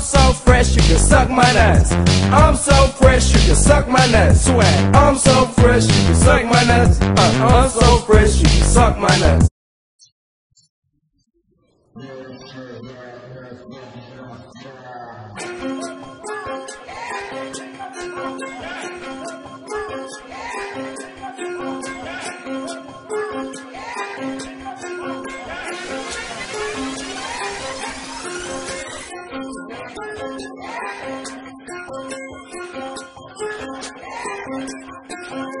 I'm so fresh, you can suck my nuts. I'm so fresh, you can suck my nuts. Swag. I'm so fresh, you can suck my nuts. Uh, I'm so fresh, you can suck my nuts. Yeah.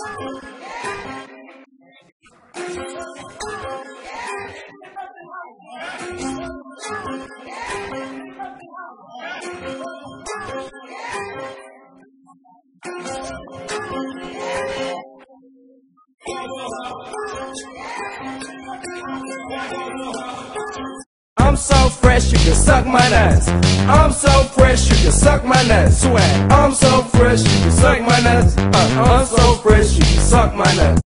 I'm so fresh, you can suck my nuts. I'm so fresh, you can suck my nuts. Swag. I'm so fresh, you can suck my nuts. Uh, I'm so suck my nuts.